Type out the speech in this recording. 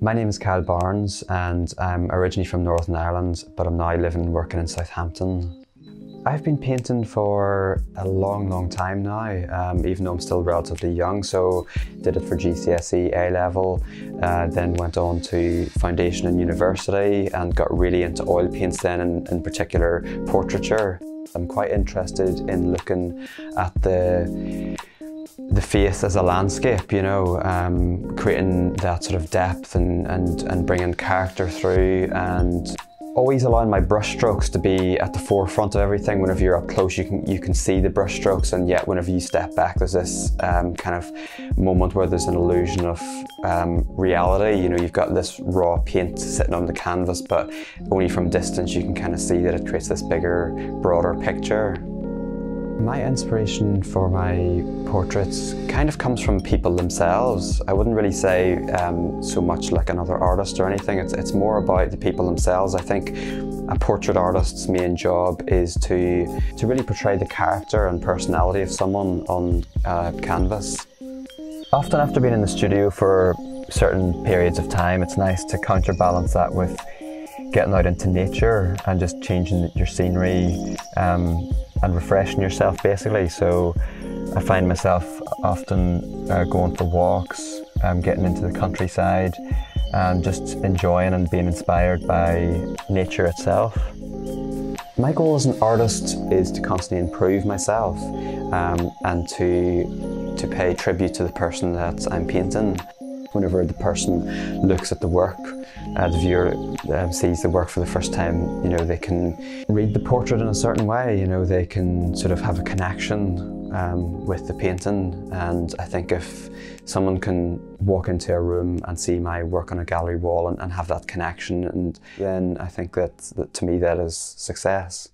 My name is Kyle Barnes and I'm originally from Northern Ireland, but I'm now living and working in Southampton. I've been painting for a long, long time now, um, even though I'm still relatively young. So did it for GCSE, A level, uh, then went on to foundation and university and got really into oil paints then, in, in particular portraiture. I'm quite interested in looking at the the face as a landscape, you know, um, creating that sort of depth and, and, and bringing character through and always allowing my brush strokes to be at the forefront of everything. Whenever you're up close, you can you can see the brush strokes, and yet whenever you step back, there's this um, kind of moment where there's an illusion of um, reality. You know, you've got this raw paint sitting on the canvas, but only from distance you can kind of see that it creates this bigger, broader picture. My inspiration for my portraits kind of comes from people themselves. I wouldn't really say um, so much like another artist or anything. It's, it's more about the people themselves. I think a portrait artist's main job is to, to really portray the character and personality of someone on uh, canvas. Often after being in the studio for certain periods of time, it's nice to counterbalance that with getting out into nature and just changing your scenery um, and refreshing yourself basically. So I find myself often uh, going for walks, um, getting into the countryside and just enjoying and being inspired by nature itself. My goal as an artist is to constantly improve myself um, and to, to pay tribute to the person that I'm painting. Whenever the person looks at the work, uh, the viewer um, sees the work for the first time, you know, they can read the portrait in a certain way, you know, they can sort of have a connection um, with the painting. And I think if someone can walk into a room and see my work on a gallery wall and, and have that connection, and then I think that, that to me that is success.